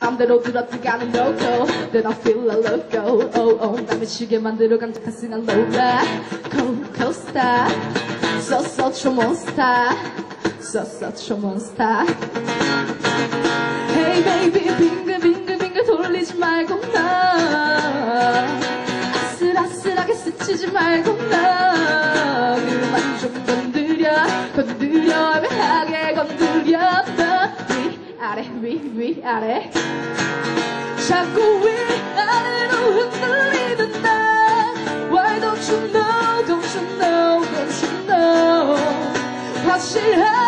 맘대로 들어가는 loco Then I feel a loco oh oh 나 미치게 만들어 간직하신 알로라 Coco star So such a monster So such a monster Hey baby 빙글빙글빙글 돌리지 말고 나 아슬아슬하게 스치지 말고 나 위아래 위 위 아래 자꾸 위아래로 흔들리는 나 Why don't you know don't you know don't you know 확실하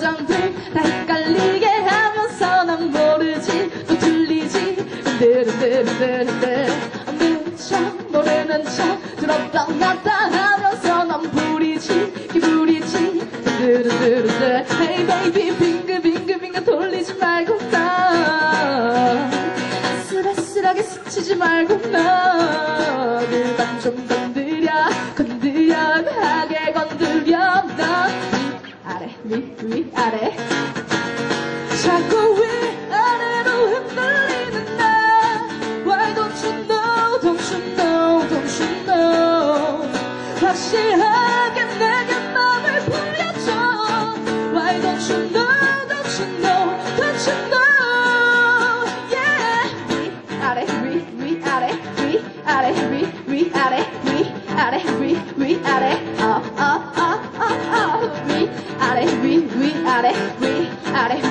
표정들 다 헷갈리게 하면서 난 모르지. 또 들리지. 흔들흔들흔들흔들 미쳐 모르는 척 들었다 놨다 하면서 난 부리지. 기부리지. 흔들흔들흔들 Hey baby 빙글빙글빙글 돌리지 말고 나. 아슬아슬하게 스치지 말고 나 위, 위, 아래 자꾸 위, 아래로 흔들리는 나 Why don't you know, don't you know, don't you know 다시 하게 내게 맘을 불려줘 Why don't you know, don't you know, don't you know Yeah 위, 아래, 위, 위, 아래, 위, 아래 we are of.